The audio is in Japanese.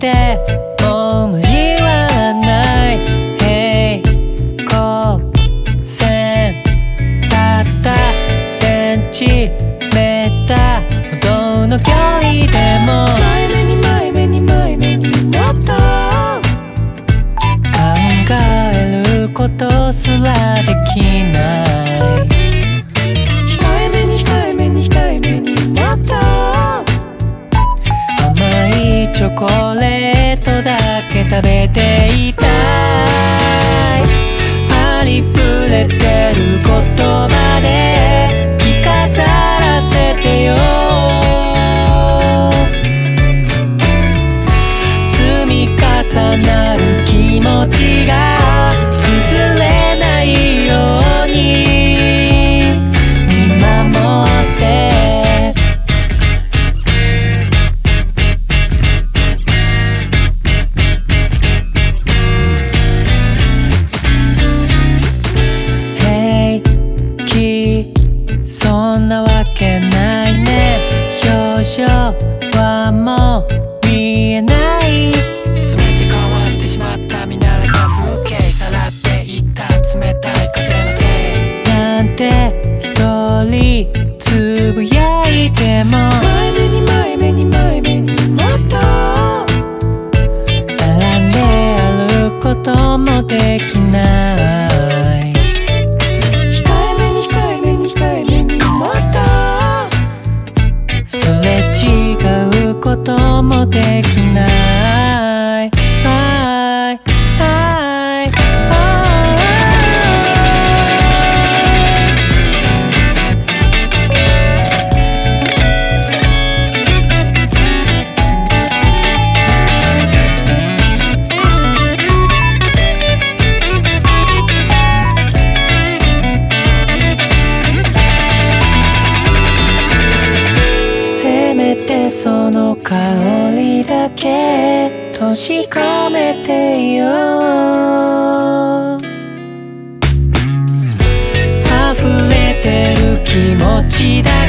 てもう交わらない。平行線たった。センチメーター。ほどの距離でも。前目に前目に前目にもっと考えることすらできない。控えめに控えめに控えめにもっと甘いチョコレート。食べていたい。ありふれてる言葉で着飾らせてよ。積み重なる気持ちが一人つぶやいても。前目に前目に前目にもっと。並んで歩くこともできないその香りだけ閉じ込めてよ。溢れてる気持ちだ